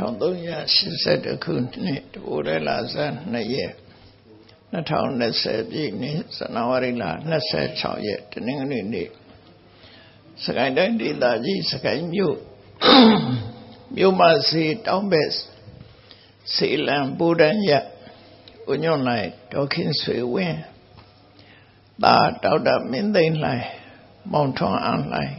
1382ခုနှစ်တဘူရဲလာဇန်2ရက်2020ပြည့်နှစ်ဇန်နဝါရီလ26ရက်တနင်္ဂနွေနေ့စကိုင်းတိုင်းဒေသကြီးစကိုင်းမြို့မြို့မစီတောင်းဘက်စေလံပူဒန်ရဥညွန့်လိုက်ဒေါခင်ဆွေဝင်းသာတောက်တာမင်းသိမ့်လိုက်မောင်ထွန်းအောင်လိုက်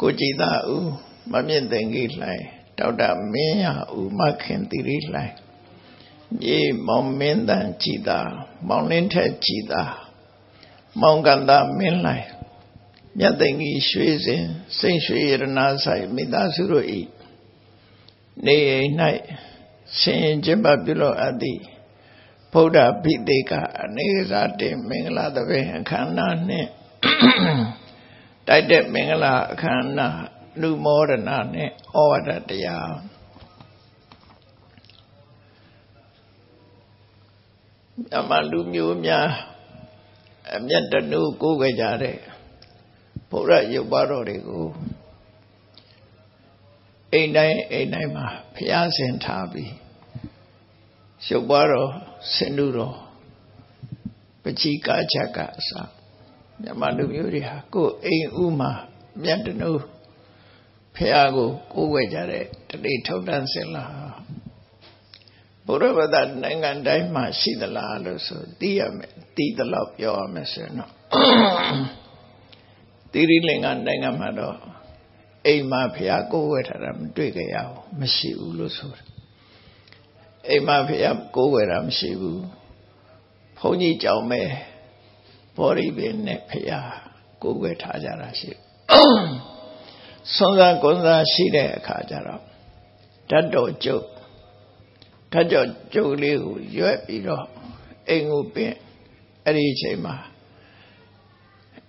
ကိုကြည်သာဦးမမြင့်သိင်ကြီးလိုက် ဒေါက်တာမင်းရဦးမခင်တိရိလှိုင်မြေမောင်မင်းတန်ကြည်သာမောင်လင်းထက်ကြည်သာမောင်ကန္တာမင်းလှိုင်မြတ်သိင်ကြီးရွှေစင်စိန့်ရွှေရတနာဆိုင်မိသားစုတို့ဤနေအိမ်၌ရှင်ရင်ကျင့်ပပြုလို့အပ်သည့်ဗုဒ္ဓဘိသေကအနေစာတင်မင်္ဂလာသဘင်အခမ်းအနားနှင့်တိုက်တဲ့မင်္ဂလာအခမ်းအနား လူမောဒနာနဲ့ဩဝါဒတရားအမလူမျိုးများအမျက်တနုကိုးကြကြတဲ့ဘုရားရုပ်ပါတော်တွေကိုအိမ်တိုင်းအိမ်တိုင်းမှာဖျားဆင်ထားပြီးရုပ်ပါတော်ဆင်လူတော်ပချီကာချက်ကအစမြမလူမျိုးတွေဟာကိုယ်အိမ်ဥမှာမြတ်တနု ဖះကိုကိုးဝဲကြတဲ့တတိထုတ်တန်းစင်လားဘုရားဗဒနိုင်ငံတိုင်းမှာရှိသလားလို့ဆိုသိရမယ်သိသလောက်ပြောရမယ်ဆိုရင်တော့တိရိလင်္ကာနိုင်ငံမှာတော့အိမ်မှာဖះကိုးဝဲထားတာမတွေ့ကြရဘူးမရှိဘူးလို့ဆိုတယ်အိမ်မှာဖះကိုးဝဲတာမရှိဘူးဘုန်းကြီးကြောင့်ပဲဘောရိပင်နဲ့ဖះကိုးဝဲထားကြတာရှိဆွမ်း စားကွန်စားရှိတဲ့အခါကျတော့ဓာတ်တော်ကျုပ်ဓာတ်တော်ကျုပ်လေးကိုရွက်ပြီးတော့အိမ်ကိုပင်အဲ့ဒီအချိန်မှာ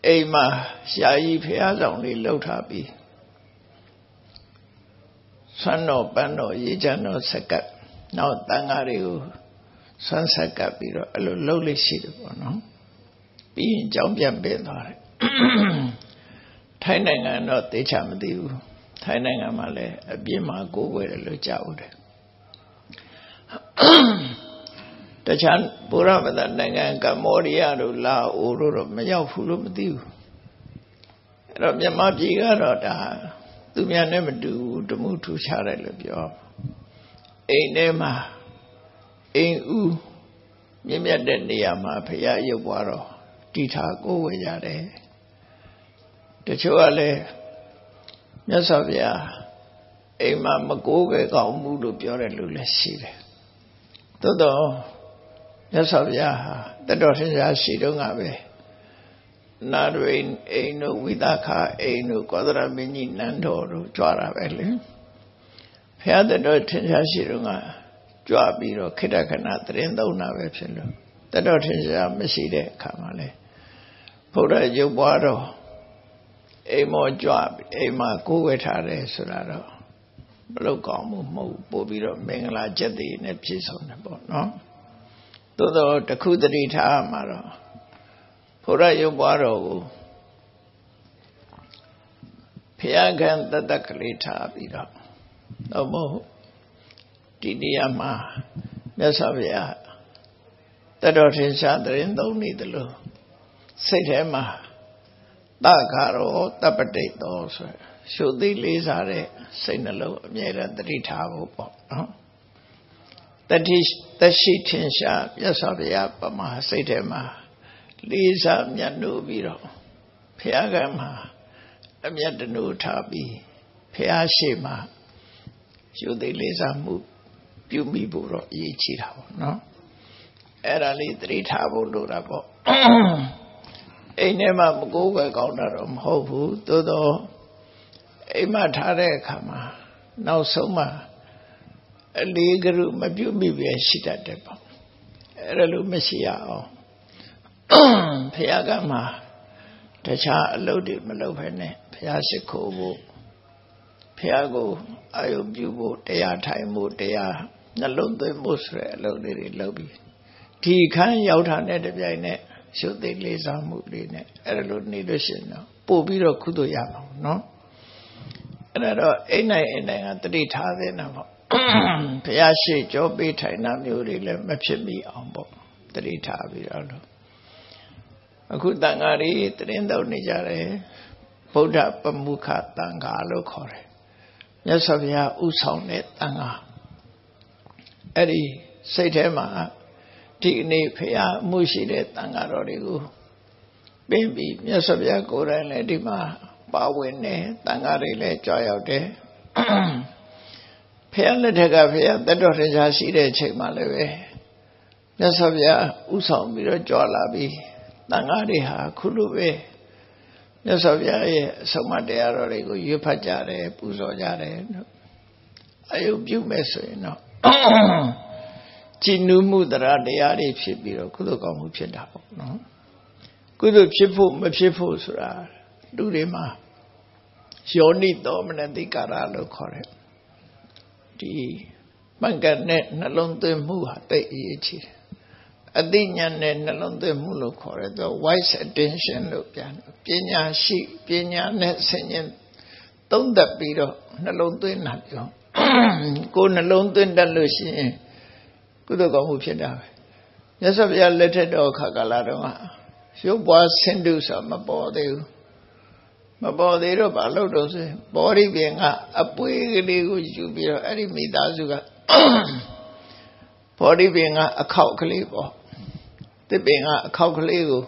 အိမ်မှာရှားကြီးဖះဆောင်လေးလှုပ်ထားပြီးဆွမ်းတော်ပန်းတော်ရေချမ်းတော်ဆက်ကပ်နောက်တန်ဃာတွေကိုဆွမ်းဆက်ကပ်ပြီးတော့အဲ့လိုလှုပ်လေးရှိတယ်ပေါ့နော်ပြီးရင်ကြောင်းပြန်ပြင်သွားတယ် ထိုင်းနိုင်ငံတော့သေချာမသိဘူးထိုင်းနိုင်ငံမှာလည်းအပြစ်မှာကိုးကွယ်တယ်လို့ကြားဦးတယ်တခြားဘုရားဗဒနိုင်ငံကမ္ဘောဒီးယားတို့လာအိုတို့တော့မရောက်ဘူးလို့မသိဘူးအဲ့တော့မြန်မာပြည်ကတော့ဒါသူများနဲ့မတူဘူးတမှုထူခြားတယ်လို့ပြောအိမ်ထဲမှာအိမ်ဦးမြင့်မြတ်တဲ့နေရာမှာဖရာရုပ်ပွားတော့တီထားကိုးဝေကြတယ် တချို့ကလည်းမြတ်စွာဘုရားအိမ်မှာမကိုးကြကောင်းမှုလို့ပြောတဲ့လူလည်းရှိတယ်သို့တော့မြတ်စွာဘုရားဟာတတော်ထင်ရှားရှိတော့ငါပဲနာရိအိမ်တို့ဝိသခအိမ်တို့ကောသရမင်းကြီးနန်းတော်တို့ကြွားတာပဲလေဘုရားတတော်ထင်ရှားရှိတော့ငါကြွပြီးတော့ခိတ္တခဏတရင်သုံးတာပဲဖြစ်လို့တတော်ထင်ရှားမရှိတဲ့အခါမှာလေဘုရားရုပ်ပွားတော့ အိမ်မောကြွအိမ်မှာကိုးဝဲထားတယ်ဆိုတာတော့မလောက်ကောင်းမှုမဟုတ်ပို့ပြီးတော့မင်္ဂလာချက်တွေနဲ့ပြည့်စုံတယ်ပေါ့နော်သို့တော့တခုတတိထားမှာတော့ဘုရားရုပ်ပွားတော်ကိုဖျားခံတတကလေးထားပြီးတော့တော့မဟုတ်ဒီနေရာမှာမြတ်စွာဘုရားတတော်ထင်ရှားတရင်သုံးနေတယ်လို့စိတ်ထဲမှာ တခါရောတပတိတ်တော်ဆိုရှုသိလေးစားတဲ့စိတ်နှလုံးအမြဲတမ်းတတိထားဖို့ပေါ့နော်တတိတရှိထင်ရှားမြတ်စွာဘုရားပမာစိတ်ထဲမှာလေးစားမြတ်လို့ပြီးတော့ဘုရားကမှာအမျက်တနုထားပြီးဘုရားရှိမှရှုသိလေးစားမှုပြုမိဖို့တော့အရေးကြီးတာပေါ့နော်အဲ့ဒါလေးတတိထားဖို့လိုတာပေါ့ အိမ်ထဲမှာမကိုးကွယ်ကောင်းတာတော့မဟုတ်ဘူးသို့တော့အိမ်မှာထားတဲ့အခါမှာနောက်ဆုံးမှာအလေးကရုမပြုတ်မိပဲရှိတတ်တယ်ပေါ့အဲ့ဒါလို့မရှိရအောင်ဖះကမှတခြားအလုပ်တွေမလုပ်ဘဲနဲ့ဖះရှိခိုးဖို့ဖះကိုအာယုပြုဖို့တရားထိုင်ဖို့တရားနှလုံးသွင်းဖို့ဆိုတဲ့အလုပ်တွေလုပ်ပြီးဒီခန်းရောက်တာနဲ့တပြိုင်နက် ရှုသိလေးစားမှုတွေနဲ့အဲ့လိုနေလို့ရှိရင်တော့ပို့ပြီးတော့ကုသိုလ်ရအောင်နော်အဲ့ဒါတော့အိမ်နိုင်အိမ်နိုင်ကတတိထားသင့်တာပေါ့ဘုရားရှိကြောပေးထိုင်တာမျိုးတွေလည်းမဖြစ်မိအောင်ပေါ့တတိထားပြီးတော့လို့အခုတန်ဃာတွေတရင်တော့နေကြတယ်ဗုဒ္ဓပမုခတန်ဃာလို့ခေါ်တယ်မြတ်စွာဘုရားဥဆောင်တဲ့တန်ဃာအဲ့ဒီစိတ်ထဲမှာ ဒီနေ့ဖရာမှုရှိတဲ့တန်ဃာတော်တွေကိုပင်ပြီးမြတ်စွာဘုရားကိုယ်တိုင်လည်းဒီမှာပါဝင်တယ်တန်ဃာတွေလည်းကြွရောက်တယ်ဖရာလက်ထက်ကဖရာတတော်တရားရှိတဲ့အချိန်မှလည်းပဲမြတ်စွာဘုရားဥဆောင်ပြီးတော့ကြွလာပြီးတန်ဃာတွေဟာခုလိုပဲမြတ်စွာဘုရားရဲ့အဆုံးအမတရားတော်တွေကိုရွတ်ဖတ်ကြတယ်ပူဇော်ကြတယ်အယုပြုမဲ့ဆိုရင်တော့ ကြည်နူးမှုတရားတရားတွေဖြစ်ပြီးတော့ကုသိုလ်ကောင်းမှုဖြစ်တာပေါ့နော်ကုသိုလ်ဖြစ်ဖို့မဖြစ်ဖို့ဆိုတာလူတွေမှာယောနိတော်မနတိကာရလို့ခေါ်တယ်ဒီမှန်ကန်တဲ့နှလုံးသွင်းမှုဟာတိတ်အရေးကြီးတယ်အသိဉာဏ်နဲ့နှလုံးသွင်းမှုလို့ခေါ်တယ်သူ wise attention လို့ပြန်ပညာရှိပညာနဲ့ဆင်ញင်သုံးသပ်ပြီးတော့နှလုံးသွင်းတာပြောကိုယ်နှလုံးသွင်းတတ်လို့ရှိရင် ကုသိုလ်ကောင်းမှုဖြစ်တာပဲမြတ်စွာဘုရားလက်ထက်တော်ခါကာလတော့ရုပ်ပွားဆင်းတုဆိုမပေါ်သေးဘူးမပေါ်သေးတော့ဘာလို့တော့ဆိုဘောရိပင်ကအပွေးကလေးကိုယူပြီးတော့အဲ့ဒီမိသားစုကဘောရိပင်ကအခောက်ကလေးပေါ့တစ်ပင်ကအခောက်ကလေးကို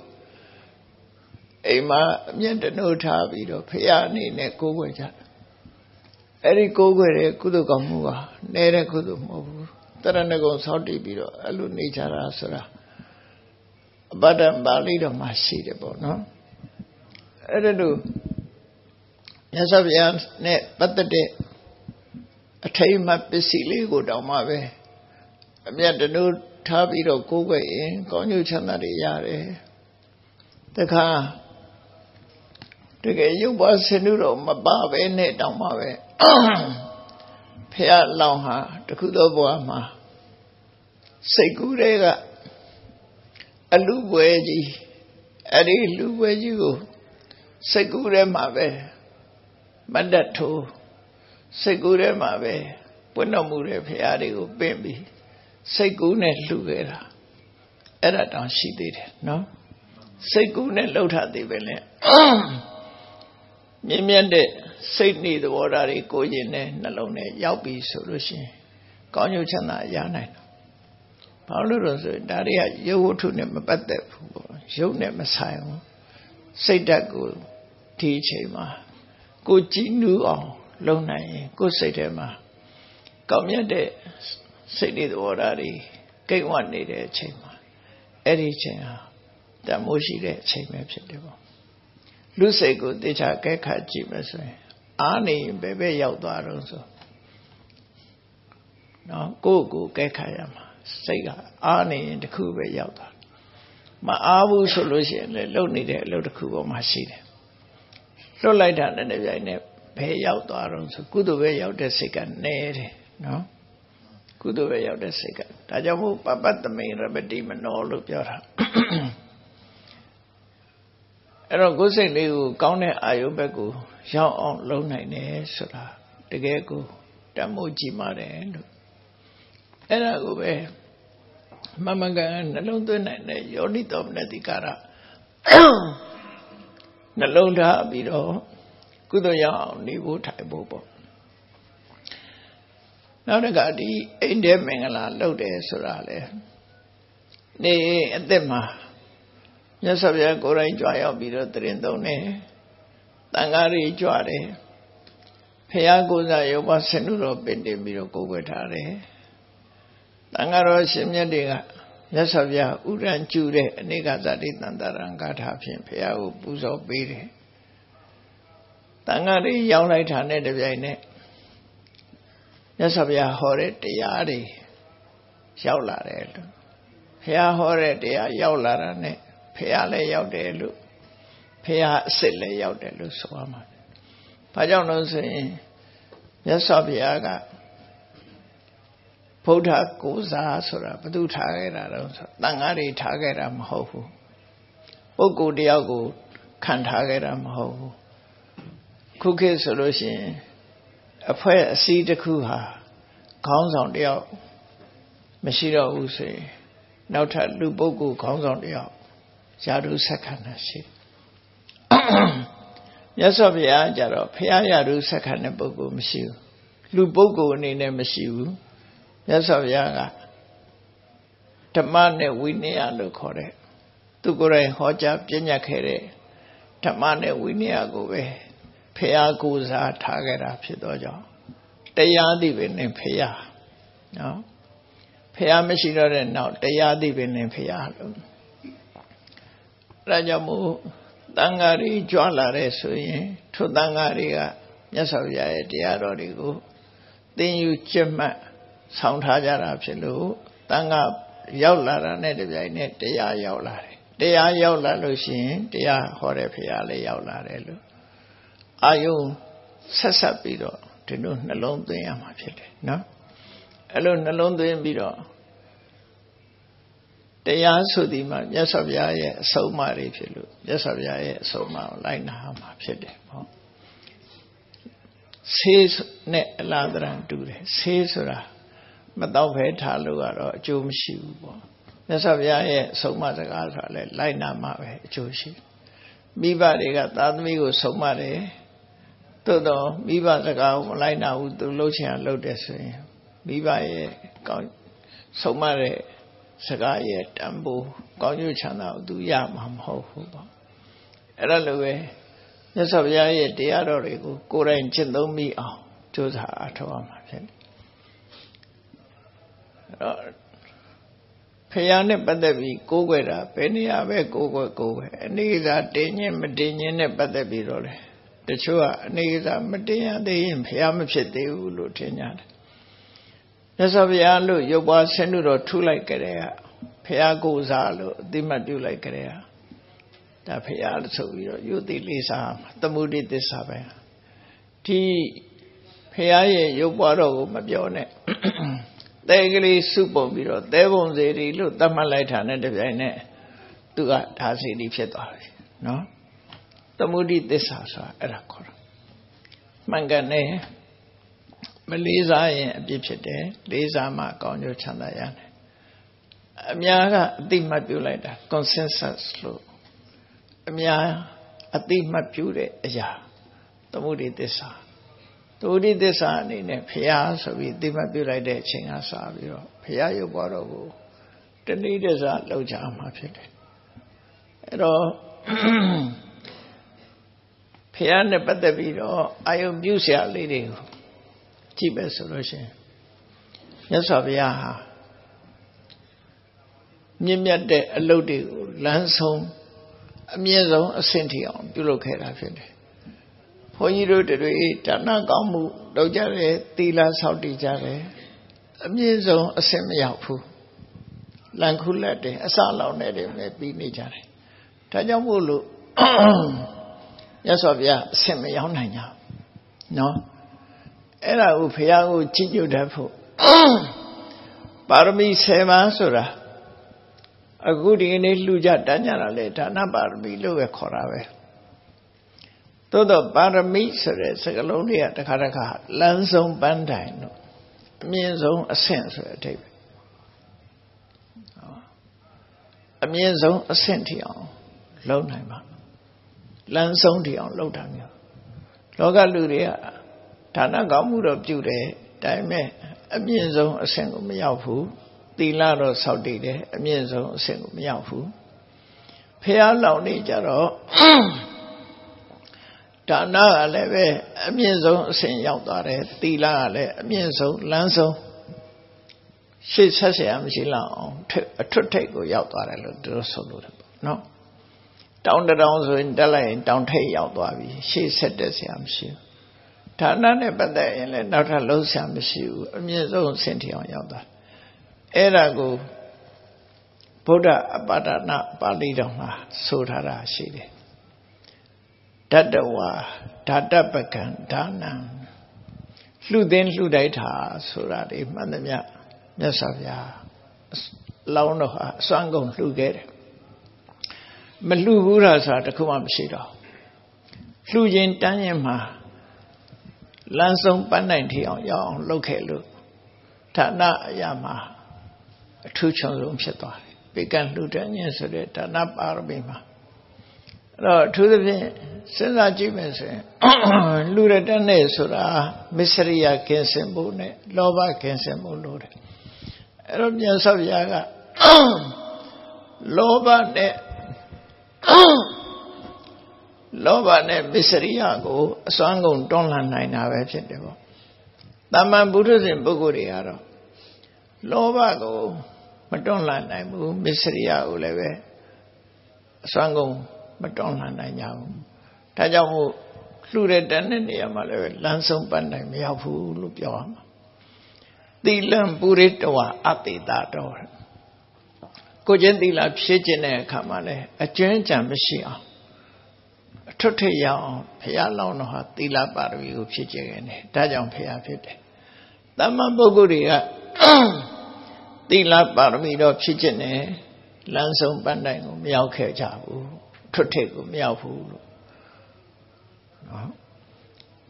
အိမ်မှာအမျက်တနှုတ်ထားပြီးတော့ဖះအနေနဲ့ကိုးကွယ်ကြအဲ့ဒီကိုးကွယ်တဲ့ကုသိုလ်ကောင်းမှုကနေတဲ့ကုသိုလ်မဟုတ်ဘူး တရဏဂုံဆောက်တည်ပြီးတော့အဲ့လိုနေကြတာဆိုတာအပဒ္ဒပါဠိတော်မှာရှိတယ်ပေါ့နော်အဲ့ဒါလို့မြတ်စွာဘုရားနဲ့ပတ်သက်တဲ့အထိတ်မှပစ္စည်းလေးကိုတောင်းမှပဲအမြတ်တနုထားပြီးတော့ကိုးကွယ်ရင်ကောင်းကျိုးချမ်းသာတွေရတယ်တခါတကယ်ရုပ်ပါဆင်းလို့မပါပဲနဲ့တောင်းမှပဲ ဖះလောင်ဟာတခုသောဘဝမှာစိတ်ကူးတွေကအလူပွဲကြီးအဲ့ဒီလူပွဲကြီးကိုစိတ်ကူးထဲမှာပဲမတ်တထိုးစိတ်ကူးထဲမှာပဲပွင့်တော်မူတဲ့ဖះတွေကိုပင့်ပြီးစိတ်ကူးနဲ့လှူခဲ့တာအဲ့ဒါတောင်ရှိသေးတယ်နော်စိတ်ကူးနဲ့လှုပ်ထသေးပဲလေ မြင့်မြတ်တဲ့စိတ်နေသဘောဓာတ်တွေကိုရင်နဲ့နှလုံးနဲ့ရောက်ပြီဆိုလို့ရှိရင်ကောင်းကျိုးချမ်းသာရနိုင်တယ်။ဘာလို့လို့ဆိုဒါတွေကရုပ်ဝတ္ထုနဲ့မပတ်သက်ဘူးပေါ့။ရုပ်နဲ့မဆိုင်ဘူး။စိတ်ဓာတ်ကိုဒီအချိန်မှာကိုကြည်နူးအောင် လုပ်နိုင်ရင်ကိုယ်စိတ်ထဲမှာကောင်းမြတ်တဲ့စိတ်တွေသဘောဓာတ်တွေကိတ်ဝတ်နေတဲ့အချိန်မှာအဲ့ဒီအချိန်ဟာတမိုးရှိတဲ့အချိန်ပဲဖြစ်တယ်ပေါ့ လူစိတ်ကိုတေချာကဲခတ်ကြည့်မယ်ဆိုရင်အားနေဘယ်ဘက်ရောက်သွားတော့ဆိုနော်ကိုယ့်ကိုကဲခတ်ရမှာစိတ်ကအားနေရင်တခုပဲရောက်သွားမအားဘူးဆိုလို့ရှိရင်လည်းလုံနေတဲ့အလုပ်တစ်ခုပေါ်မှာရှိတယ်လွတ်လိုက်တာနဲ့တပြိုင်နက်ဘယ်ရောက်သွားတော့ဆိုကုသိုလ်ပဲရောက်တဲ့စိတ်ကနဲတယ်နော်ကုသိုလ်ပဲရောက်တဲ့စိတ်ကဒါကြောင့်မို့ပပတ္တမိန်ရပတိမနောလို့ပြောတာ အဲ့တော့ကိုယ်စိတ်လေးကိုကောင်းတဲ့အာယုဘက်ကိုရောက်အောင်လုပ်နိုင်တယ်ဆိုတာတကယ်ကိုတမိုးကြည့်ပါတယ်လို့အဲ့ဒါကိုပဲမမကန်နှလုံးသွင်းနိုင်တဲ့ယောနိတော်မနတိကာရနှလုံးထားပြီးတော့ကုသိုလ်ရအောင်နေဖို့ထိုင်ဖို့ပေါ့နောက်တစ်ခါဒီအိန္ဒိမင်္ဂလာလုပ်တယ်ဆိုတာလေနေအသက်မှာ မြတ်စွာဘုရားကိုယ်တိုင်ကြွရောက်ပြီးတော့တရင်သုံးတယ်တန်ဃာတွေကြွတယ်ဖះကိုယ်စားယောဘဆင်နုတော်ပင်တင်ပြီးတော့ကိုယ်ွယ်ထားတယ်တန်ဃာတော်ရှင်မြတ်တွေကမြတ်စွာဘုရားဥရံကျူတဲ့အနေကသတိတန်တရံဂါထာဖြင့်ဖះကိုပူဇော်ပေးတယ်တန်ဃာတွေရောက်လိုက်တာနဲ့တပြိုင်နက်မြတ်စွာဘုရားဟောတဲ့တရားတွေရောက်လာတယ်လို့ဘုရားဟောတဲ့တရားရောက်လာတာနဲ့ ဖះလည်းရောက်တယ်လို့ဖះအစ်စ်လည်းရောက်တယ်လို့ဆိုရမှာ။ဘာကြောင့်လို့ဆိုရင်မြတ်စွာဘုရားကဗုဒ္ဓကိုးစားဆိုတာဘသူထားခဲ့တာတော့ဆိုတန်ဃာတွေထားခဲ့တာမဟုတ်ဘူး။ပုဂ္ဂိုလ်တယောက်ကိုခံထားခဲ့တာမဟုတ်ဘူး။ခုခေတ်ဆိုလို့ရှိရင်အဖွဲ့အစည်းတစ်ခုဟာခေါင်းဆောင်တယောက်မရှိတော့ဘူးဆိုရင်နောက်ထပ်လူပုဂ္ဂိုလ်ခေါင်းဆောင်တယောက် ယာရုဆက်ခံတာရှိမြတ်စွာဘုရားကြတော့ဖရာယာရုဆက်ခံတဲ့ပုဂ္ဂိုလ်မရှိဘူးလူပုဂ္ဂိုလ်အနေနဲ့မရှိဘူးမြတ်စွာဘုရားကဓမ္မနဲ့ဝိနည်းလို့ခေါ်တဲ့သူကိုယ်တိုင်ဟောကြားပြညတ်ခဲ့တဲ့ဓမ္မနဲ့ဝိနည်းကိုပဲဖရာကိုစားထားခဲ့တာဖြစ်တော့ကြောင့်တရားသိပဲနဲ့ဖရာနော်ဖရာမရှိတော့တဲ့နောက်တရားသိပဲနဲ့ဖရာလို့အဲ ဒါကြောင့်မို့တန်ဃာတွေကြွလာတဲ့ဆိုရင်ထိုတန်ဃာတွေကမြတ်စွာဘုရားရဲ့တရားတော်တွေကိုသင်ယူကျင့်မှတ်ဆောင်ထားကြတာဖြစ်လို့တန်ဃာရောက်လာတာနဲ့တပြိုင်နက်တရားရောက်လာတယ်တရားရောက်လာလို့ရှိရင်တရားဟောတဲ့ဖရာလည်းရောက်လာတယ်လို့အာယုံဆက်ဆက်ပြီးတော့ဒီလိုနှလုံးသွင်းရမှာဖြစ်တယ်နော်အဲ့လိုနှလုံးသွင်းပြီးတော့ တရားဆိုဒီမှာမြတ်စွာဘုရားရဲ့အဆုံးအမတွေဖြစ်လို့မြတ်စွာဘုရားရဲ့အဆုံးအမကိုလိုက်နာမှာဖြစ်တယ်ပေါ့ဆေးနဲ့အလားတရံတူတယ်ဆေးဆိုတာမတော့ဖဲထားလို့ကတော့အကျိုးမရှိဘူးပေါ့မြတ်စွာဘုရားရဲ့အဆုံးအမစကားဆိုတာလဲလိုက်နာမှာပဲအကျိုးရှိမိဘတွေကသာသမီကိုဆုံးမတယ်သို့တော့မိဘစကားကိုမလိုက်နာဘူးသူလှုပ်ချင်အောင်လှုပ်တယ်ဆိုရင်မိဘရဲ့ကောင်းဆုံးမတဲ့ စကားရဲ့တန်ဖိုးကောင်းကျိုးချမ်းသာကိုသူရမှာမဟုတ်ဘူးပေါ့အဲ့ဒါလိုပဲမြတ်စွာဘုရားရဲ့တရားတော်တွေကိုကိုယ်တိုင်ကျင့်သုံးမိအောင်ကြိုးစားအားထုတ်ရမှာဖြစ်တယ်အဲ့တော့ဖျားနဲ့ပတ်သက်ပြီးကိုးကွယ်တာဘယ်နေရာပဲကိုးကွယ်ကိုးကွယ်အနေစာတင်းညင်မတင်းညင်နဲ့ပတ်သက်ပြီးတော့လေတချို့ကအနေစာမတင်းရသေးရင်ဖျားမဖြစ်သေးဘူးလို့ထင်ကြတယ် မြတ်စွာဘုရားလို့ရုပ်ပွားဆင်းလို့တော့ထုလိုက်ကြတဲ့ကဖះကိုစားလို့အတိမတ်ပြုလိုက်ကြတဲ့ကဒါဖះလို့ဆိုပြီးတော့ယုတိလေးစားသမုဒိသစ္စာပဲဒီဖះရဲ့ရုပ်ပွားတော့ကိုမပြောနဲ့တဲကလေးစုပုံပြီးတော့တဲပုံစေတီလို့သတ်မှတ်လိုက်တာနဲ့တပြိုင်နက်သူကဒါစေတီဖြစ်သွားပြီနော်သမုဒိသစ္စာဆိုတာအဲ့ဒါခေါ်တာမှန်ကန်တယ် မလေးစားရင်အပြစ်ဖြစ်တယ်လေးစားမှကောင်းကျိုးချမ်းသာရတယ်အများကအတိမတ်ပြုလိုက်တာ consensus လို့အများအတိမတ်ပြုတဲ့အရာသမုဒိသစ္စာသမုဒိသစ္စာအနေနဲ့ဖះဆိုပြီးအတိမတ်ပြုလိုက်တဲ့အချိန်ကစပြီးတော့ဖះရုပ်ပေါ်တော့ကိုတဏိသစ္စာလောက်ချမှာဖြစ်တယ်အဲ့တော့ဖះနဲ့ပတ်သက်ပြီးတော့အာယုံပြုစရာလေးတွေကို ကြည့်ပဲဆိုလို့ရှိရင်မြတ်စွာဘုရားဟာမြင့်မြတ်တဲ့အလုပ်တွေကိုလမ်းဆုံးအမြင့်ဆုံးအဆင့်ထိအောင်ပြုလုပ်ခဲ့တာဖြစ်တယ်။ဘုန်းကြီးတို့တွေဒါနကောင်းမှုလုပ်ကြတယ်သီလဆောက်တည်ကြတယ်အမြင့်ဆုံးအဆင့်မရောက်ဘူး။လန်ခုလက်တယ်အစလောင်နဲ့တွေပဲပြီးနေကြတယ်။ဒါကြောင့်မို့လို့မြတ်စွာဘုရားအဆင့်မရောက်နိုင်ကြဘူး။နော်။ အဲ့ဒါကိုဘုရားကိုချီးကျူးတတ်ဖို့ပါရမီ7ပါးဆိုတာအခုဒီနေ့လှူကြတန်းကြတာလေဒါနပါရမီလို့ပဲခေါ်တာပဲသို့တော့ပါရမီဆိုတဲ့စကားလုံးလေးကတစ်ခါတစ်ခါလမ်းဆုံးပန်းတိုင်လို့အမြင့်ဆုံးအဆင့်ဆိုတဲ့အထိပ္ပယ်အမြင့်ဆုံးအဆင့်ထိအောင်လုံနိုင်ပါလမ်းဆုံးထိအောင်လုပ်တာမျိုးလောကလူတွေက ဒါနကောင်းမှုတော့ပြုတယ်ဒါပေမဲ့အမြင့်ဆုံးအဆင့်ကိုမရောက်ဘူးသီလတော့စောင့်တည်တယ်အမြင့်ဆုံးအဆင့်ကိုမရောက်ဘူးဖះလောင်နေကြတော့ဒါနကလည်းပဲအမြင့်ဆုံးအဆင့်ရောက်သွားတယ်သီလကလည်းအမြင့်ဆုံးလမ်းဆုံးရှေ့ဆက်เสียမရှိလောက်အောင်အထွတ်ထိပ်ကိုရောက်သွားတယ်လို့သူတို့ဆိုလို့တယ်ပေါ့နော်တောင်းတောင်းဆိုရင်တက်လိုက်ရင်တောင်းထိပ်ရောက်သွားပြီရှေ့ဆက်တက်เสียမရှိဘူး ဌာနနဲ့ပတ်သက်ရင်လည်းနောက်ထပ်လုံးဆရာမရှိဘူးအမြင့်ဆုံးဆင့်ထီအောင်ရောက်သွားအဲ့ဒါကိုဗုဒ္ဓအပါဒနာပါဠိတော်မှာဆိုထားတာရှိတယ်ဓတ္တဝါဓာတပကံဒါနံလှူသင်းလှူတိုက်တာဆိုတာဒီမှန်သမျှမြတ်စွာဘုရားလောင်းတော်ဟာအစွမ်းကုန်လှူခဲ့တယ်မလှူဘူးလားဆိုတာတခုမှမရှိတော့လှူခြင်းတန်းရင်မှာ လမ်းဆုံးပန်းနိုင်ထီအောင်ရောက်အောင်လုပ်ခဲ့လို့ဌာနအရာမှာအထူးချုံဆုံးဖြစ်သွားတယ်ပေကံလှူဒန်းခြင်းဆိုတဲ့ဌာနပါရမီမှာအဲ့တော့အထူးသဖြင့်စဉ်းစားကြည့်မယ်ဆိုရင်လူရတတ်နဲ့ဆိုတာမစ္စရိယကင်းစင်ဖို့နဲ့လောဘကင်းစင်ဖို့လို့တယ်အဲ့တော့မြတ်စွာဘုရားကလောဘနဲ့ လောဘနဲ့မစ္စရိယကိုအစွမ်းကုန်တွန်းလှန်နိုင်တာပဲဖြစ်တယ်ပေါ့တမန်ပုထုဇဉ်ပုဂ္ဂိုလ်တွေကတော့လောဘကိုမတွန်းလှန်နိုင်ဘူးမစ္စရိယကိုလည်းပဲအစွမ်းကုန်မတွန်းလှန်နိုင်ကြဘူးဒါကြောင့်မို့လှူတဲ့တန်းတဲ့နေရာမှာလည်းလမ်းဆုံးပတ်နိုင်မရောက်ဘူးလို့ပြောရမှာသီလံပုရိတဝအတေတာတော်ကိုချင်းသီလဖြည့်ခြင်းတဲ့အခါမှာလည်းအကျဉ်းကြံမရှိအောင် အထွတ်ထိပ်ရအောင်ဘုရားလောင်းတော်ဟာသီလပါရမီကိုဖြည့်ခြင်းခဲ့တယ်ဒါကြောင့်ဘုရားဖြစ်တယ်တမ္မာပုဂ္ဂိုလ်တွေကသီလပါရမီတော့ဖြစ်ခြင်းနဲ့လမ်းဆုံးပန်းတိုင်ကိုမရောက်ခဲ့ကြဘူးထွတ်ထိပ်ကိုမရောက်ဘူးလို့နော်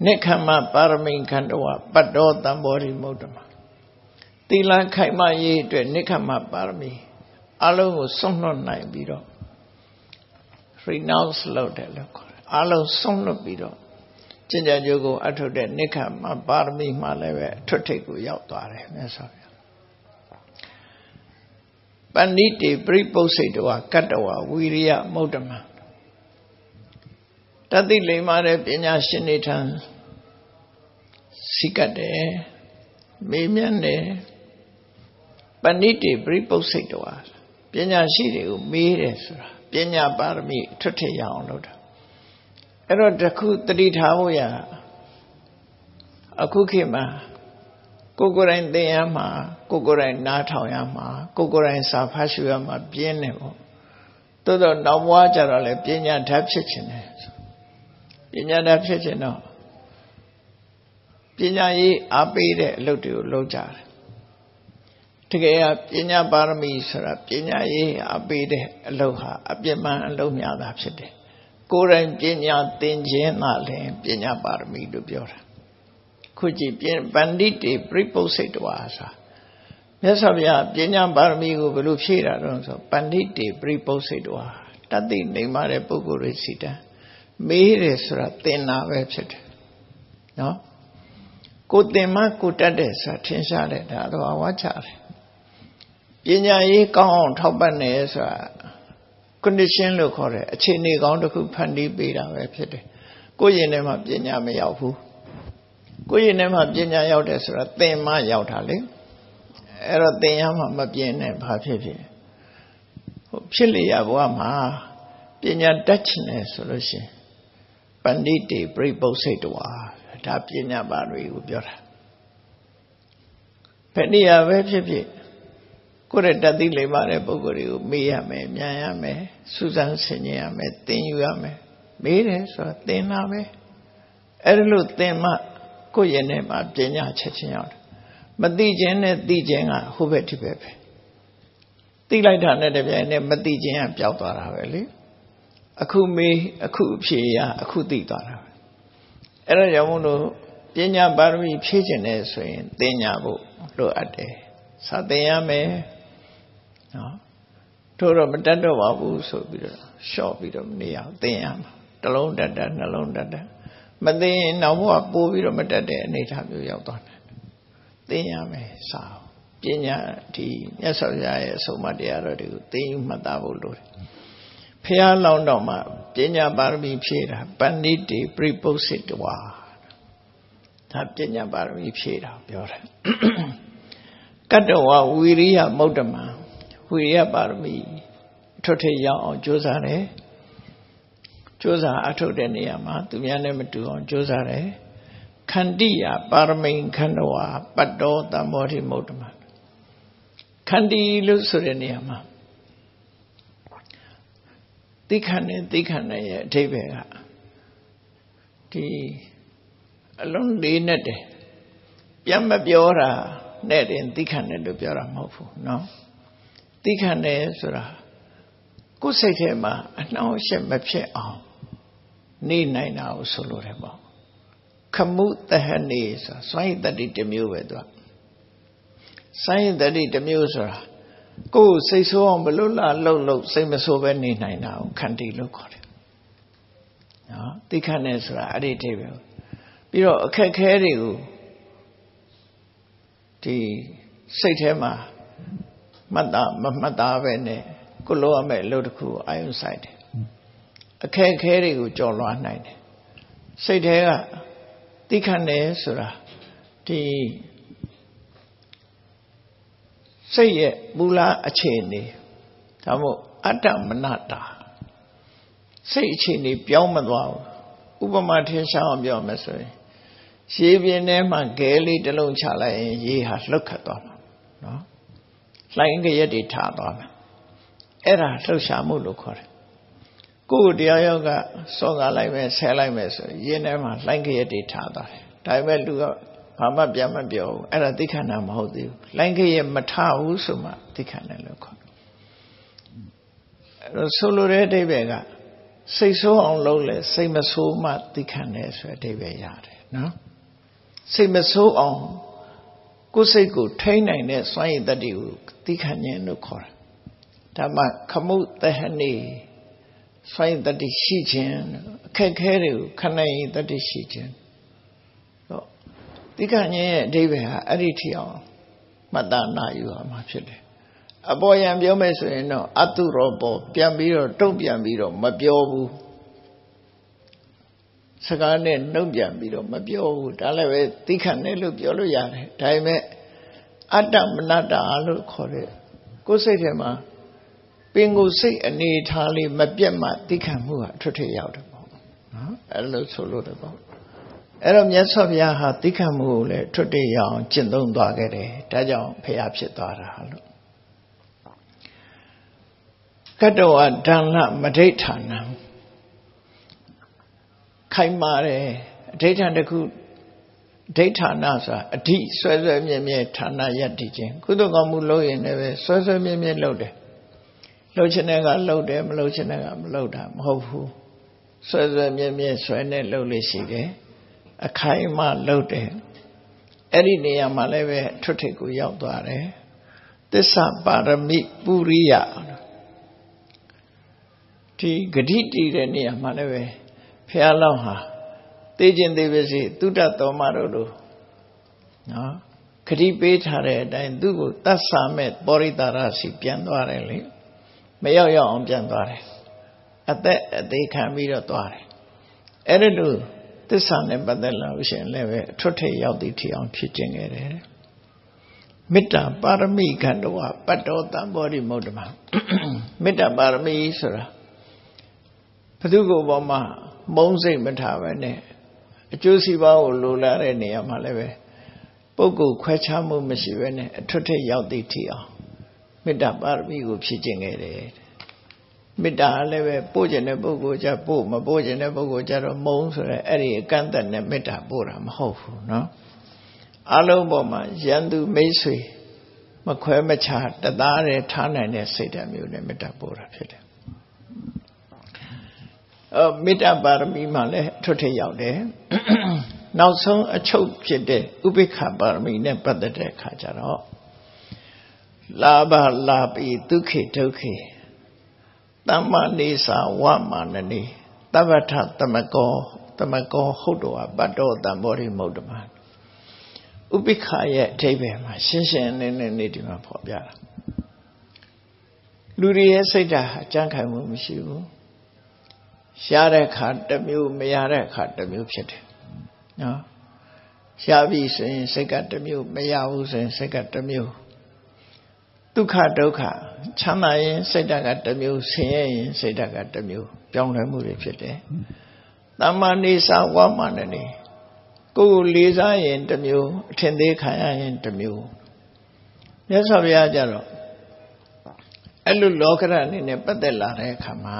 နိခမပါရမီခန္ဓဝပတ္တောတံဘောရိမုဒ္ဓမသီလခိုင်မရေးအတွက်နိခမပါရမီအလုံးကိုစွန့်လွတ်နိုင်ပြီးတော့ renounce လုပ်တယ်လို့ခေါ်တယ် အလုံးစွန့်လွတ်ပြီးတော့ကျင့်ကြံကြိုးကိုအထုတ်တဲ့နိခမပါရမီမှလည်းပဲအထွတ်ထိပ်ကိုရောက်သွားတယ်မြတ်စွာဘုရားပဏိတိပရိပု္စိတဝကတ္တဝဝီရိယမုဒ္ဓမတတိလိမ္မာတဲ့ပညာရှင်တွေထံစိကတ်တယ်မေးမြန်းတယ်ပဏိတိပရိပု္စိတဝပညာရှိတွေကိုမေးတယ်ဆိုတာပညာပါရမီထွတ်ထရအောင်လုပ်တာ အဲ့တော့တခုတတိထားဖို့ရအခုခေတ်မှာကိုကိုယ်တိုင်သင်ရမှာကိုကိုယ်တိုင်နားထောင်ရမှာကိုကိုယ်တိုင်စာဖတ်ရှုရမှာပြင်းတယ်ပေါ့တိုးတော့နောက်ဘွားကြတော့လေပညာဓာတ်ဖြစ်ခြင်းတယ်ပညာဓာတ်ဖြစ်ခြင်းတော့ပညာရေးအားပေးတဲ့အလုပ်တွေကိုလုပ်ကြတယ်တကယ်ကပညာပါရမီဆိုတာပညာရေးအားပေးတဲ့အလုပ်ဟာအပြစ်မှန်အလုပ်များတာဖြစ်တယ် ကိုယ်တိုင်ပညာသင်ခြင်းသာလျှင်ပညာပါရမီလို့ပြောတာခုကြည့်ပန္တိတေပြိပု္စိတဝါစာမြတ်စွာဘုရားပညာပါရမီကိုဘယ်လိုဖြည့်တာတော့ဆိုပန္တိတေပြိပု္စိတဝါတတ်သိနေမှတဲ့ပုဂ္ဂိုလ်တွေစီတန်းမေးတယ်ဆိုတာသင်တာပဲဖြစ်တယ်နော်ကိုသင်မှကိုတတ်တယ်ဆိုတာထင်ရှားတယ်ဒါတော့ဝါချတယ်ပညာရေးကောင်းအောင်ထောက်ပံ့နေဆိုတာ condition လို့ခေါ်တယ်အခြေအနေကောင်းတစ်ခုဖန်တီးပေးတာပဲဖြစ်တယ်ကိုယ့်ရင်ထဲမှာပညာမရောက်ဘူးကိုယ့်ရင်ထဲမှာပညာရောက်တယ်ဆိုတာသင်မှရောက်တာလေအဲ့တော့သင်ရမှမပြင်းနဲ့ဘာဖြစ်ဖြစ်ဟိုဖြစ်လေရဘဝမှာပညာတတ်ချင်တယ်ဆိုလို့ရှိရင်ပဏိတေပြိပု္စိတ်တဝါဒါပညာပါတွေကိုပြောတာဘယ်နေရာပဲဖြစ်ဖြစ် ကိုယ့်ရဲ့တတ်သိလိမ္မာတဲ့ပုဂ္ဂိုလ်တွေကိုမေးရမယ်မြန်ရမယ်စူးစမ်းဆင်ခြင်ရမယ်သင်ယူရမယ်မေးတယ်ဆိုတာသင်တာပဲအဲ့ဒါလို့သင်မှကိုယ့်ရဲ့နဲ့မှာပညာချက်ချင်းရောက်တယ်မသိခြင်းနဲ့သိခြင်းကဟိုဘက်ဒီဘက်ပဲသိလိုက်တာနဲ့တပြိုင်နက်မသိခြင်းကပျောက်သွားတာပဲလေအခုမေးအခုအဖြေရအခုသိသွားတာပဲအဲ့ဒါကြောင့်မို့လို့ပညာပါရမီဖြည့်ခြင်းနဲ့ဆိုရင်သင်ညာဖို့လိုအပ်တယ်စာသင်ရမယ် နော်တို့တော့မတတ်တော့ပါဘူးဆိုပြီးတော့ရှော့ပြီးတော့မနေအောင်သင်ရမှာတလုံးတတ်တတ်နှလုံးတတ်တတ်မသင်ရင်နောက်ဘဝပိုးပြီးတော့မတတ်တဲ့အနေအထားမျိုးရောက်သွားတယ်သင်ရမယ်စာပညာဒီမြတ်စွာဘုရားရဲ့အဆုံးအမတရားတော်တွေကိုသင်ယူမှတ်သားဖို့လိုတယ်ဖះလောင်းတော်မှာပညာပါရမီဖြည့်တာပဏိတိပြိပု္စိတဝါဒါပညာပါရမီဖြည့်တာပြောတယ်ကတ္တဝဝီရိယမௌတ္တမံ ဝိရိယပါရမီထွတ်ထိပ်ရောက်အောင်ကြိုးစားတယ်ကြိုးစားအထုတ်တဲ့နေရာမှာသူများနဲ့မတူအောင်ကြိုးစားတယ်ခန္တိယပါရမိန်ခန္ဓဝါပတ္တောတမောတိမௌတ္တမခန္တီလို့ဆိုတဲ့နေရာမှာသိခဏနဲ့သိခဏရဲ့အထိပ္ပယ်ကဒီအလုံးလေးနဲ့တယ်ပြန်မပြောတာနဲ့တင်သိခဏနဲ့လို့ပြောတာမဟုတ်ဘူးเนาะ သိခံတယ်ဆိုတာကိုယ်စိတ်ထဲမှာအနှောင့်အယှက်မဖြစ်အောင်နေနိုင်တာကိုဆိုလိုတယ်ပေါ့ခမှုတဟနေဆိုစွိုင်းတတိတမျိုးပဲသူကစိုင်းတတိတစ်မျိုးဆိုတာကိုယ်စိတ်ဆိုးအောင်ဘလို့လာလှုပ်လှုပ်စိတ်မဆိုးပဲနေနိုင်တာကိုခန္တီလို့ခေါ်တယ်နော်သိခနဲ့ဆိုတာအဲ့ဒီအိဗယ်ပြီးတော့အခက်ခဲတွေကိုဒီစိတ်ထဲမှာ မှတ်တာမမှတ်တာပဲနဲ့ကိုလိုရမယ့်အလုပ်တစ်ခုအာယုဆိုင်တယ်အခက်ခဲတွေကိုကြော်လွှားနိုင်တယ်စိတ်ထဲကသိခနဲ့ဆိုတာဒီစိတ်ရဲ့မူလအခြေအနေဒါမို့အတ္တမနတာစိတ်အခြေအနေပြောင်းမသွားဘူးဥပမာထင်ရှားအောင်ပြောမယ်ဆိုရင်ရေပြင်းထဲမှာဂဲလေးတစ်လုံးချလိုက်ရင်ရေဟာလှုပ်ခတ်သွားမှာနော် လှိုင်းကြရက်တွေထားသွားမှာအဲ့ဒါလှုပ်ရှားမှုလို့ခေါ်တယ်ကိုယ်တရားရောက်ကစောကားလိုက်မယ်ဆဲလိုက်မယ်ဆိုရင်ရင်းထဲမှာလှိုင်းကြရက်တွေထားသွားတယ်ဒါပေမဲ့လူကဘာမှပြန်မပြောဘူးအဲ့ဒါသိခန္ဓာမဟုတ်သေးဘူးလိုင်းခရဲ့မထဘူးဆိုမှသိခန္ဓာလို့ခေါ်အဲ့တော့ဆိုလိုတဲ့အဓိပ္ပာယ်ကစိတ်ဆိုးအောင်လုပ်လဲစိတ်မဆိုးမှသိခန္ဓာဆိုတဲ့အဓိပ္ပာယ်ရတယ်နော်စိတ်မဆိုးအောင် ကိုယ်စိတ်ကိုထိန်းနိုင်တဲ့စွမ်းရည်တတ္တိကိုသိခဉ္ဉလို့ခေါ်တာဒါမှခမှုတဟနေစွမ်းရည်တတ္တိရှိခြင်းအခက်ခဲတွေကိုခဏရည်တတ္တိရှိခြင်းတိခဉ္ရဲ့အဓိပ္ပာယ်ဟာအဲ့ဒီထီအောင်မှတ်သားနာယူရမှာဖြစ်တယ်အပေါ်ယံပြောမယ်ဆိုရင်တော့အတုရောပေါ်ပြန်ပြီးတော့တုံ့ပြန်ပြီးတော့မပြောဘူး စကားနဲ့နှုတ်ပြန်ပြီးတော့မပြောဘူးဒါလည်းပဲသိခနဲ့လို့ပြောလို့ရတယ်ဒါပေမဲ့အတ္တမနတ္တာလို့ခေါ်တဲ့ကိုယ်စိတ်ထဲမှာပင်ကိုယ်စိတ်အနေထားလေးမပြတ်မှသိခမှုဟာထွတ်ထွတ်ရောက်တယ်ပေါ့နော်အဲ့လိုဆိုလို့တယ်ပေါ့အဲ့တော့မြတ်စွာဘုရားဟာသိက္ခာမှုကိုလည်းထွတ်တေရအောင်ကျင့်သုံးသွားခဲ့တယ်ဒါကြောင့်ဖရာဖြစ်သွားတာလို့ကတ္တဝဒဏ္ဍမဒိဋ္ဌာနံ ခိုင်မာတယ်အဋိဌာန်တစ်ခုဒိဋ္ဌာနဆိုတာအဓိဆွဲဆွဲမြဲမြဲဌာနယတ္တိခြင်းကုသိုလ်ကောင်းမှုလုပ်ရင်လည်းပဲဆွဲဆွဲမြဲမြဲလုပ်တယ်လှုပ်ချင်တဲ့ကလှုပ်တယ်မလှုပ်ချင်တဲ့ကမလှုပ်တာမဟုတ်ဘူးဆွဲဆွဲမြဲမြဲဆွဲနေလှုပ်လို့ရှိတယ်အခိုင်အမာလုပ်တယ်အဲ့ဒီနေရာမှာလည်းပဲထွတ်ထိပ်ကိုရောက်သွားတယ်သစ္စာပါရမိပုရိယဒီဂတိတည်တဲ့နေရာမှာလည်းပဲ ဖះလောင်းဟာသိခြင်းသေးပါစေတုဒ္ဒတော်မတို့လိုနော်ဂတိပေးထားတဲ့အတိုင်းသူ့ကိုတတ်ဆာမဲ့ပောရိတာရစီပြန်သွားတယ်လေမရောက်ရောက်အောင်ပြန်သွားတယ်အသက်အသေးခံပြီးတော့သွားတယ်အဲ့ဒါလို့သစ္စာနဲ့ပတ်သက်လာလို့ရှိရင်လည်းပဲအထွတ်ထိပ်ရောက်သည့်ထီအောင်ဖြစ်ကျင်ခဲ့တယ်မေတ္တာပါရမီခန္ဓဝပတ္တောတံဘောဓိမုဒ္ဓမမေတ္တာပါရမီဆိုတာဘသူကိုပေါ်မှာ မုန်းစိတ်မထားပဲနဲ့အကျိုးစီးပွားကိုလိုလားတဲ့နေရာမှာလည်းပဲပုဂ္ဂိုလ်ခွဲခြားမှုမရှိပဲနဲ့အထွတ်ထိပ်ရောက်သည့်ထီအောင်မေတ္တာပါရမီကိုဖြစ်ကျင်ခဲ့တယ်မေတ္တာလည်းပဲပို့ကျင်တဲ့ပုဂ္ဂိုလ်ကြပို့မပို့ကျင်တဲ့ပုဂ္ဂိုလ်ကြတော့မုံဆိုရဲအဲ့ဒီအကန့်အသတ်နဲ့မေတ္တာပို့တာမဟုတ်ဘူးเนาะအလုံးပေါ်မှာရန်သူမိတ်ဆွေမခွဲမခြားတသားတည်းထားနိုင်တဲ့စိတ်ဓာတ်မျိုးနဲ့မေတ္တာပို့တာဖြစ်တယ်အော် မေတ္တာပါရမီမှာလည်းထွတ်ထရောက်တယ်နောက်ဆုံးအချုပ်ဖြစ်တဲ့ဥပိ္ပခပါရမီနဲ့ပတ်သက်တဲ့အခါကျတော့လာဘလာပိဒုက္ခေဒုက္ခေတမ္မနေသာဝမာနနေတပ္ပထတမကောတမကောဟုတ်တော်ဘတ်တော်တံဘောရိမုဒ္ဓမဥပိ္ပခရဲ့အထိပ္ပယ်မှာရှင်းရှင်းလင်းလင်းနေဒီမှာဖော်ပြတာလူတွေရဲ့စိတ်ဓာတ်အကြမ်းခံမှုမရှိဘူး ရှားတဲ့ခါတစ်မျိုးမရတဲ့ခါတစ်မျိုးဖြစ်တယ်နော်ရှားပြီဆိုရင်စိတ်ကတစ်မျိုးမရဘူးဆိုရင်စိတ်ကတစ်မျိုးဒုက္ခဒုက္ခချမ်းသာရင်စိတ်ဓာတ်ကတစ်မျိုးဆင်းရဲရင်စိတ်ဓာတ်ကတစ်မျိုးပြောင်းလဲမှုတွေဖြစ်တယ်။တမ္မာနေစာဝါမနနေကိုယ်ကိုလေးစားရင်တစ်မျိုးအထင်သေးခံရရင်တစ်မျိုးမြတ်စွာဘုရားကြတော့အဲ့လိုလောကရအနေနဲ့ပတ်သက်လာတဲ့အခါမှာ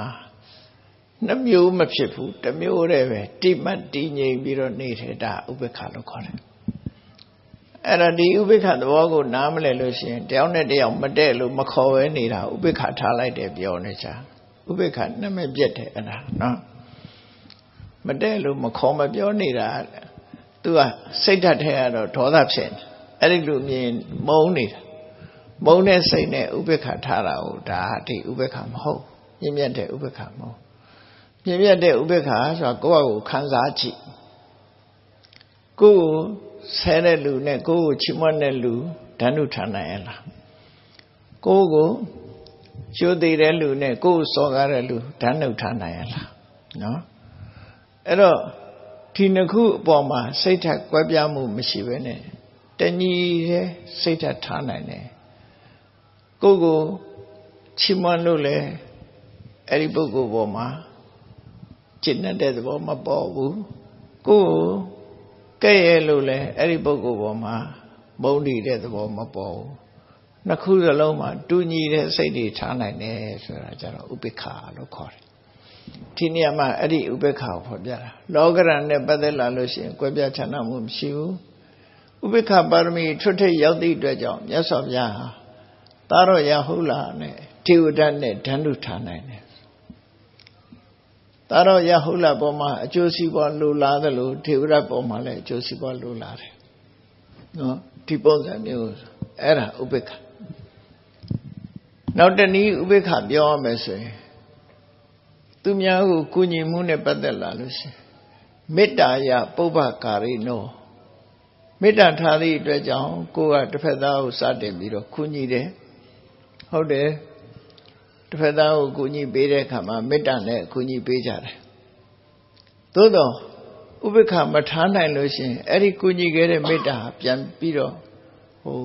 နှမျိုးမဖြစ်ဘူးတစ်မျိုးတည်းပဲတိမတ်တည်ငြိမ်ပြီးတော့နေတဲ့ဒါဥပ္ပခါလို့ခေါ်တယ်အဲ့ဒါဒီဥပိ္ပခသဘောကိုနားမလဲလို့ရှိရင်တယောက်နဲ့တယောက်မတဲ့လို့မခေါ်ဝဲနေတာဥပိ္ပခထားလိုက်တယ်ပြောနေချာဥပိ္ပခနှမပြက်တယ်အဲ့ဒါနော်မတဲ့လို့မခေါ်မပြောနေတာသူကစိတ်ဓာတ်ထဲကတော့ဒေါသဖြစ်နေအဲ့ဒီလိုမြင်မုန်းနေတာမုန်းတဲ့စိတ်နဲ့ဥပေက္ခထားတာကိုဒါဒီဥပေက္ခမဟုတ်မြင့်မြတ်တဲ့ဥပေက္ခမဟုတ် မြင့်မြတ်တဲ့ဥပေက္ခဆိုတာကိုယ့်အကိုခံစားကြည့်ကိုယ့်ကိုဆဲတဲ့လူနဲ့ကိုယ့်ကိုချီးမွမ်းတဲ့လူဓာတ်နုထားနိုင်ရလားကိုယ့်ကိုကျိုးသေးတဲ့လူနဲ့ကိုယ့်ကိုစော်ကားတဲ့လူဓာတ်နုထားနိုင်ရလားနော်အဲ့တော့ဒီနှစ်ခုအပေါ်မှာစိတ်ထက်ကွဲပြားမှုမရှိဘဲနဲ့တညီတဲ့စိတ်ထက်ထားနိုင်တယ်ကိုယ့်ကိုချီးမွမ်းလို့လဲအဲ့ဒီပုဂ္ဂိုလ်ပေါ်မှာ ကျင့်တဲ့သဘောမပေါ်ဘူးကိုယ့်ကိုကဲ့ရဲ့လို့လဲအဲ့ဒီပုဂ္ဂိုလ်ပေါ်မှာမုန်းနေတဲ့သဘောမပေါ်ဘူးနှစ်ခုစလုံးမှာတူညီတဲ့စိတ်တွေထားနိုင်တယ်ဆိုတာကြတော့ဥပိ္ပခာလို့ခေါ်တယ်ဒီနေရာမှာအဲ့ဒီဥပိ္ပခာကိုဖော်ပြတာလောကရန်နဲ့ပတ်သက်လာလို့ရှိရင်ကွဲပြားခြားနားမှုမရှိဘူးဥပိ္ပခာပါရမီထွတ်ထိပ်ရောက်သည့်အတွက်ကြောင့်မြတ်စွာဘုရားဟာသာရောရဟုတ်လားနဲ့ထေဝဒတ်နဲ့ဓာတုထားနိုင်တယ် သာရောရဟုတ်လားပေါ်မှာအကျိုးစီးပွားလိုလားသလိုထေဝဒတ်ပေါ်မှာလည်းအကျိုးစီးပွားလိုလားတယ်နော်ဒီပုံစံမျိုးအဲ့ဒါဥပိ္ပခာနောက်တနည်းဥပိ္ပခပြောရမယ်ဆိုရင်သူများကိုကုညီမှုနဲ့ပတ်သက်လာလို့ရှိရင်မေတ္တာယပုဗ္ဗကာရိနောမေတ္တာထားသည့်အတွက်ကြောင့်ကိုယ်ကတစ်ဖက်သားကိုစတင်ပြီးတော့ကုညီတယ်ဟုတ်တယ် တစ်ဖက်သားကိုကုညီပေးတဲ့အခါမှာမေတ္တာနဲ့ကုညီပေးကြတယ်သို့တော့ဥပိ္ပခမထားနိုင်လို့ရှိရင်အဲ့ဒီကုညီခဲ့တဲ့မေတ္တာပြန်ပြီးတော့ဟို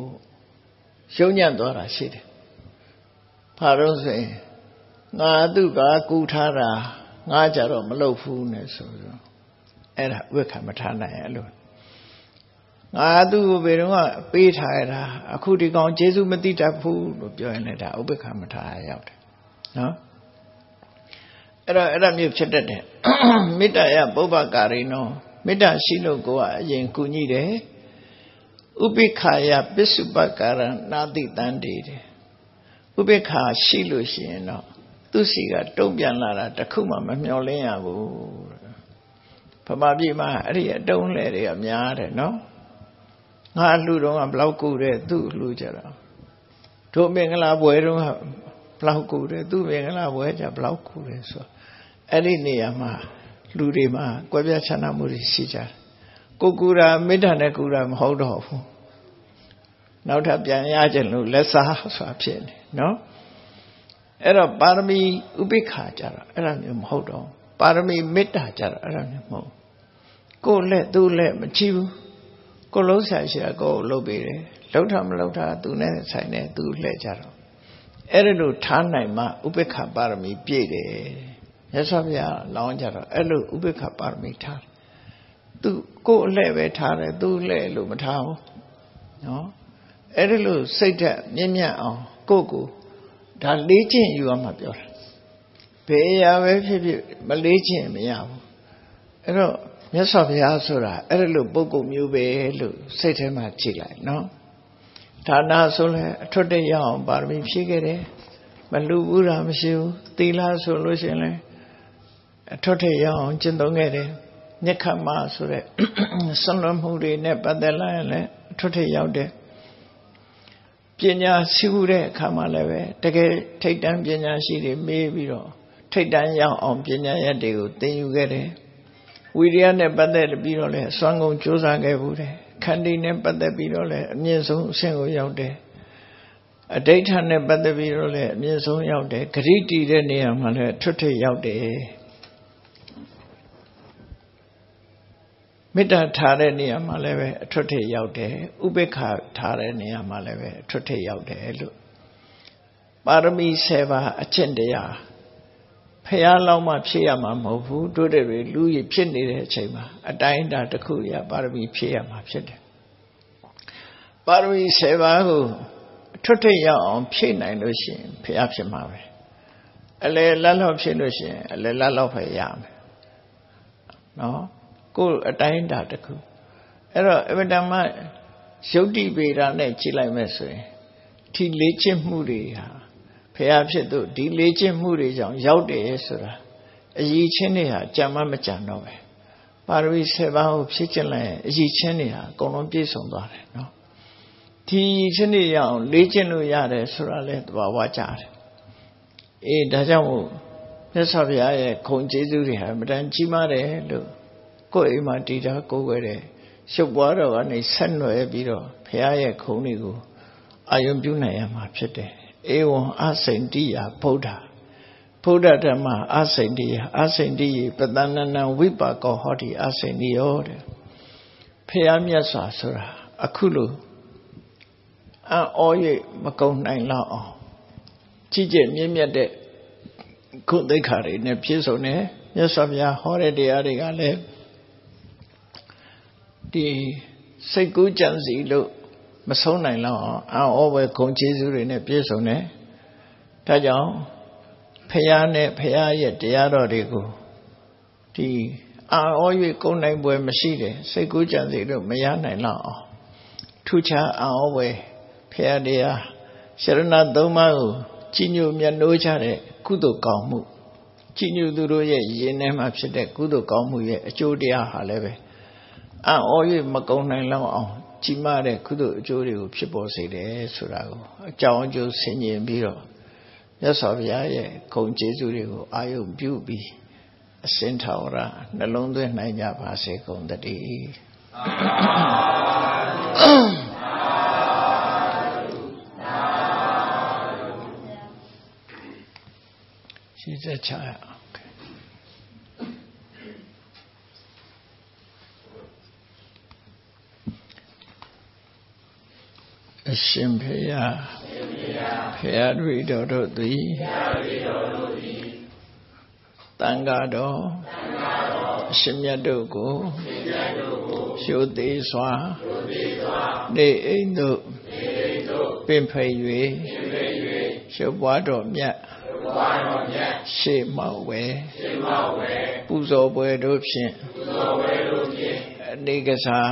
ရှုံးညံ့သွားတာရှိတယ်။ဘာလို့ဆိုရင်ငါသူကကူထားတာငါကြတော့မလုပ်ဘူးနဲ့ဆိုတော့အဲ့ဒါဥပ္ပခမထားနိုင်အဲ့လိုငါသူ့ကိုဘယ်တော့မှပေးထားရတာအခုဒီကောင်ကျေးဇူးမသိတတ်ဘူးလို့ပြောရင်လည်းဒါဥပ္ပခမထားရရောက်တယ် နော်အဲ့တော့အဲ့ဒါမျိုးဖြစ်တတ်တယ်မေတ္တာယပုဗ္ဗကာရိနောမေတ္တာရှိလို့ကိုကအရင်ကုညိတယ်ဥပိ္ခာယပစ္စုပကာရနာတိတန်တေတယ်ဥပိ္ခာရှိလို့ရှိရင်တော့သူစီကတုံ့ပြန်လာတာတခုမှမမျောလင်းရဘူးဗမာပြည်မှာအဲ့ဒီအတုံးလေတွေကများတယ်နော်ငါလှူတော့ကဘလောက်ကူတယ်သူ့လှူကြတော့တို့မင်္ဂလာပွဲတော့ ဘလောက်ကူတယ်သူ့မင်္ဂလာပွဲကြဘလောက်ကူတယ်ဆိုအဲ့ဒီနေရာမှာလူတွေမှာကွဲပြားခြားနားမှုတွေရှိကြတယ်ကိုကူတာမေတ္တာနဲ့ကူတာမဟုတ်တော့ဘူးနောက်ထပ်ပြန်ရကြလို့လက်စားဆိုတာဖြစ်နေနော်အဲ့တော့ပါရမီဥပိ္ပခာကြတော့အဲ့ဒါမျိုးမဟုတ်တော့ပါရမီမေတ္တာကြတော့အဲ့ဒါမျိုးမဟုတ်ကိုလက်သူ့လက်မချီဘူးကိုလုံးဆိုင်ရှာကိုလှုပ်ပေးတယ်လှုပ်တာမလှုပ်တာသူနဲ့ဆိုင်နဲ့သူလှည့်ကြတော့ အဲ့ဒါလို့ထားနိုင်မှဥပိ္ပခာပါရမီပြည့်တယ်မြတ်စွာဘုရားလောင်းကြတော့အဲ့လိုဥပိ္ပခာပါရမီထားသူကိုအလှဲ့ပဲထားတယ်သူလှဲ့လို့မထားဘူးနော်အဲ့ဒီလိုစိတ်ဓာတ်မြင့်မြတ်အောင်ကိုကိုဒါလေးချင်းယူရမှာပြောတာဘယ်အရာပဲဖြစ်ဖြစ်မလေးချင်းမရဘူးအဲ့တော့မြတ်စွာဘုရားဆိုတာအဲ့ဒီလိုပုဂ္ဂိုလ်မျိုးပဲလို့စိတ်ထဲမှာကြည့်လိုက်နော် ဌာနဆိုလဲအထွတ်တရအောင်ပါရမီဖြည့်ခဲ့တယ်မလူဘူးတာမရှိဘူးသီလဆိုလို့ရှိရင်လဲအထွတ်တရအောင်ကျင့်သုံးခဲ့တယ်ညခမဆိုတဲ့ဆွလွန်မှုတွေနဲ့ပတ်သက်လာရင်လည်းအထွတ်ထရောက်တယ်ပညာရှိမှုတဲ့အခါမှာလည်းပဲတကယ်ထိတ်တန်းပညာရှိတွေမေးပြီးတော့ထိတ်တန်းရောက်အောင်ပညာရက်တွေကိုသင်ယူခဲ့တယ်ဝိရိယနဲ့ပတ်သက်ပြီးတော့လည်းစွမ်းကုန်ကြိုးစားခဲ့ဘူးတယ် ခန္တီနဲ့ပတ်သက်ပြီးတော့လည်းအမြင့်ဆုံးအဆင့်ကိုရောက်တယ်အဋိဋ္ဌာနဲ့ပတ်သက်ပြီးတော့လည်းအမြင့်ဆုံးရောက်တယ်ဂရိတီတဲ့နေရာမှာလည်းထွတ်ထိပ်ရောက်တယ်မေတ္တာထားတဲ့နေရာမှာလည်းပဲအထွတ်ထိပ်ရောက်တယ်ဥပေက္ခထားတဲ့နေရာမှာလည်းပဲအထွတ်ထိပ်ရောက်တယ်လို့ပါရမီ7ပါးအကျင့်တရား ဖះလောက်မှဖြည့်ရမှာမဟုတ်ဘူးတို့တွေလူကြီးဖြစ်နေတဲ့အချိန်မှာအတိုင်းအတာတစ်ခုရပါရမီဖြည့်ရမှာဖြစ်တယ်ပါရမီ7ပါးကိုအထွတ်ထိပ်ရောက်အောင်ဖြည့်နိုင်လို့ရှိရင်ဖះဖြစ်မှာပဲအလယ်လက်လောက်ဖြစ်လို့ရှိရင်အလယ်လက်လောက်ပဲရမယ်နော်ကိုယ်အတိုင်းအတာတစ်ခုအဲ့တော့အမတမယုတ်တိပေတာနဲ့ကြည့်လိုက်မယ်ဆိုရင်ဒီလေ့ကျင့်မှုတွေဟာ ဖះဖြစ်သူဒီလေ့ကျင့်မှုတွေကြောင့်ရောက်တယ်ဆိုတာအည်ချင်းတွေဟာကြံမမကြံတော့ပဲပါရမီ7ပါးကိုဖြည့်ကျင့်လိုက်ရင်အည်ချင်းတွေဟာအကုန်လုံးပြည့်စုံသွားတယ်နော်ဒီစနစ်ရအောင်လေ့ကျင့်လို့ရတယ်ဆိုတာလဲသဘာဝကြတယ်အေးဒါကြောင့်မို့မြတ်စွာဘုရားရဲ့ခုံကျေးဇူးတွေဟာမတန်ကြီးမားတယ်လို့ကိုယ်အိမ်မှာတည်တာကိုယ်ွယ်တယ်ရှုပ်ပွားတော့ကနေဆက်နွယ်ပြီးတော့ဘုရားရဲ့ခုံတွေကိုအာယုံပြုနိုင်ရမှာဖြစ်တယ် ဧဝံအစိန်တိယဗုဒ္ဓဗုဒ္ဓဓမ္မအစိန်တိယအစိန်တိယပတဏနံဝိပါကောဟောတိအစိန်တိယောတဲ့ဖះမြတ်စွာဆိုတာအခုလို့အံ့ဩ၍မကုံနိုင်လောက်အောင်ကြည်ကြမြင့်မြတ်တဲ့ခုသိက္ခာတွေနဲ့ပြည့်စုံတယ်မြတ်စွာဘုရားဟောတဲ့တရားတွေကလည်းဒီစိတ်ကူးကြံစီလို့ မဆုံးနိုင်လောက်အောင်အံ့ဩပဲဂုံကျေးဇူးတွေနဲ့ပြည့်စုံတယ်ဒါကြောင့်ဖះနဲ့ဖះရဲ့တရားတော်တွေကိုဒီအာဩ၍ကုံနိုင်ပွဲမရှိတယ်စိတ်ကူးကြံစီလို့မရနိုင်လောက်အောင်ထူးခြားအာဩပွဲဖះတရားရှရဏသုံးပါးကိုကြီးညိုမြတ်နိုးကြတဲ့ကုသိုလ်ကောင်းမှုကြီးညိုသူတို့ရဲ့ယင်ထဲမှာဖြစ်တဲ့ကုသိုလ်ကောင်းမှုရဲ့အကျိုးတရားဟာလည်းပဲအံ့ဩ၍မကုံနိုင်လောက်အောင် ကြီးမားတဲ့ကုသိုလ်အကျိုးတွေကိုဖြစ်ပေါ်စေတယ်ဆိုတာကိုအကြောင်းအကျိုးဆင်ခြင်ပြီးတော့မြတ်စွာဘုရားရဲ့ဂုဏ်ကျေးဇူးတွေကိုအာယုပြုပြီးအစင်ထာဝရနှလုံးသွင်းနိုင်ကြပါစေကုန်တည်းရှိစချ အောင်အရှင်ဖေယဖေယတို့တော်တို့သည်တန်ဃာတော်အရှင်မြတ်တို့ကိုရှုသေးစွာနေအိမ်တို့ပင်ဖိ၍ရှုပွားတော်မြတ်ရှေ့မောက်ဝဲပူဇော်ပွဲတို့ဖြင့်အနေကစား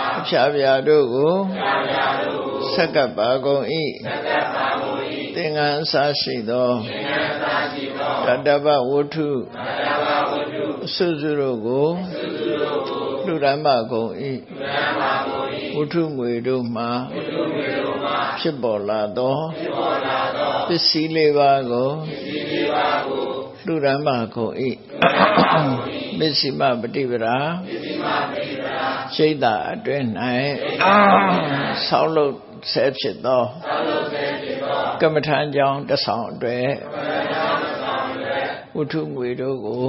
ဖျားပြာတို့ကိုဆက်ကပ်ပါကုန်၏သင်္ကန်းအစာရှိသောတတဗဝတ္ထုအစွစုတို့ကိုလူရမကုန်၏ဝတ္ထုငွေတို့မှဖြစ်ပေါ်လာသောပစ္စည်းလေးပါးကိုလူရမကုန်၏မစ္စည်းမပฏิပဒါ ရှိတ်တာအတွင်း၌ဆောက်လုပ်ဆဲဖြစ်သောကမ္မထံကြောင့်တဆောင်အတွက်ဝတ္ထုငွေတို့ကို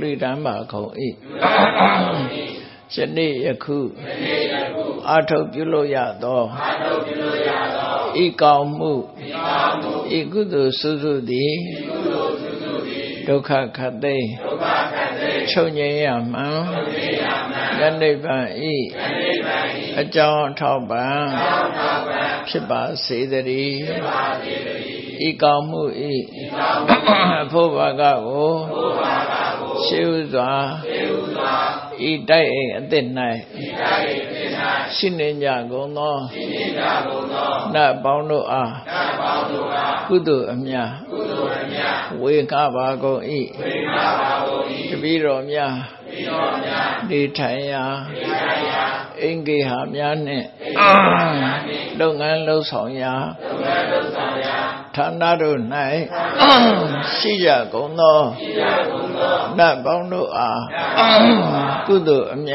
လူရမကုန်၏ယနေ့ယခုအာထုတ်ပြုလို့ရသောဤကောင်းမှုဤကုသိုလ်စုစုသည်ဒုက္ခခတ်သိချု ပ်ငြိမ်းရမှန်ယနေ့ပံဤအကြောင်းထောက်ပံဖြစ်ပါစေတည်းဤကောင်းမှုဤဖို့ဘာကကို ရှေးဥစွာဤတိုက်အိမ်အသစ်၌ရှိနေကြကုန်သောနတ်ပေါင်းတို့အားကုသိုလ်အမြဝေကပါကုန်၏တပည့်တော်များနေထိုင်ရာအင်္ဂေဟာများနှင့်လုပ်ငန်းလှုပ်ဆောင်ရာ ဌာနတို့၌ရှိကြကုန်သောနတ်ပေါင်းတို့အားကုသိုလ်အမြ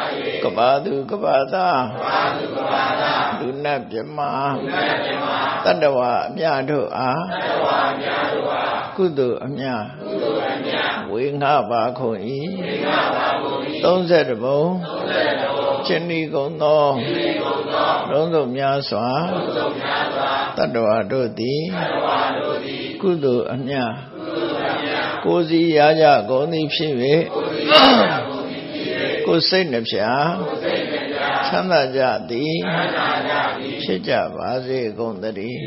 ကဘာသူကဘာသာလူနတ်မြမတတ္တဝအမြတ်တို့အားကုသိုလ်အမြတ်ဝေငှပါကုန်၏30ဘုံချင်းဤကုန်သောလုံးစုံများစွာတတ္တဝတို့သည်ကုသိုလ်အမြတ်ကိုယ်စီရကြကုန်သည်ဖြစ်၍ ကိုယ်စိတ်နှဖျားချမ်းသာကြသည်ဖြစ်ကြပါစေကုန်သတည်း